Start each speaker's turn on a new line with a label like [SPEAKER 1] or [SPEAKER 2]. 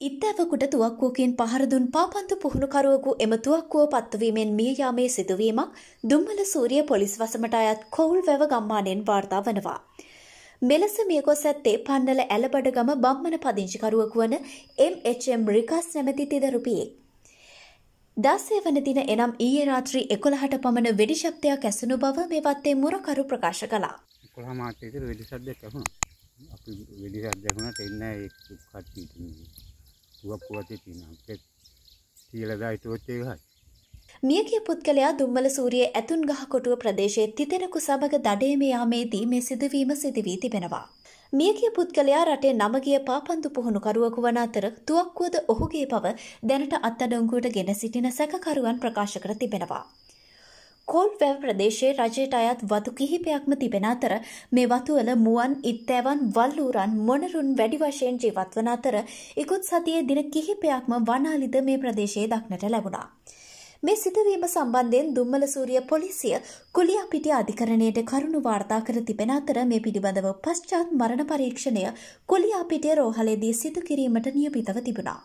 [SPEAKER 1] ඉත්තැවකුට තුවක්කුවකින් පහරදුන් පාපන්තු පුහුණුකරුවකු එම තුවක්කුව පත්වීමෙන් මිය යාමේ සිදුවීමක් දුම්මල සූරිය පොලිස් වසමට අයත් කොවුල් වැව ගම්මානෙන් වාර්තා වනවා. මෙලෙස මියගොස් ඇත්තේ පන්නල ඇලබඩගම බම්මන පදිංචිකරුවකු වන MHM රිකස් නැමැති තිදරුපියෙක්. දාසය වන දින එනම් ඊයේ රාත්‍රී එකොළහට පමණ වෙඩිශබ්දයක් ඇසුණු බව මේ වත්තේ මුරකරු ප්‍රකාශ කළා.
[SPEAKER 2] කොළහ මාතේට වෙඩිශබ්දයක් ඇහුණා. අපි වෙඩිශබ්දයක් වුණාට එන්නේ ඒ කට්ටිය තුවක්කුවතේ තියෙනවා. ඒක තියලා දායි ටෝච් එක හරි.
[SPEAKER 1] මියගිය පුද්ගලයා දුම්මල සූරිය ඇතුන් ගහ කොටුව ප්‍රදේශයේ තිතෙනකු සමග දඩේම යාමේදී මේ සිදුවීම සිදුවී තිබෙනවා. මියගිය පුද්ගලයා රටේ නමගිය පාපන්දු පුහුණුකරුවකු වන අතර තුවක්කුවද ඔහුගේ බව දැනට අත්අඩංගුවට ගෙන සිටින සැකකරුවන් ප්‍රකාශ කර තිබෙනවා. කෝල් වැව ප්‍රදේශයේ රජයට අයත් වතු කිහිපයක්ම තිබෙන අතර මේ වතුවල මුවන් ඉත්තෑවන් වල්ලූරන් මොනරුන් වැඩි වශයෙන් ජීවත් වන අතර ඉකුත් සතියේ දින කිහිපයක්ම වනාලිද මේ ප්‍රදේශයේ දක්නට ලැබුණා. මේ සිදුවීම සම්බන්ධයෙන් දුම්මල සූරිය පොලිසිය කුලියාපිටිය අධිකරණයට කරුණු වාර්තා කර තිබෙන අතර මේ පිළිබඳව පශ්චාත් මරණ පරීක්ෂණය කුලියාපිටිය රෝහලේදී සිදු කිරීමට නියමිතව තිබුණා.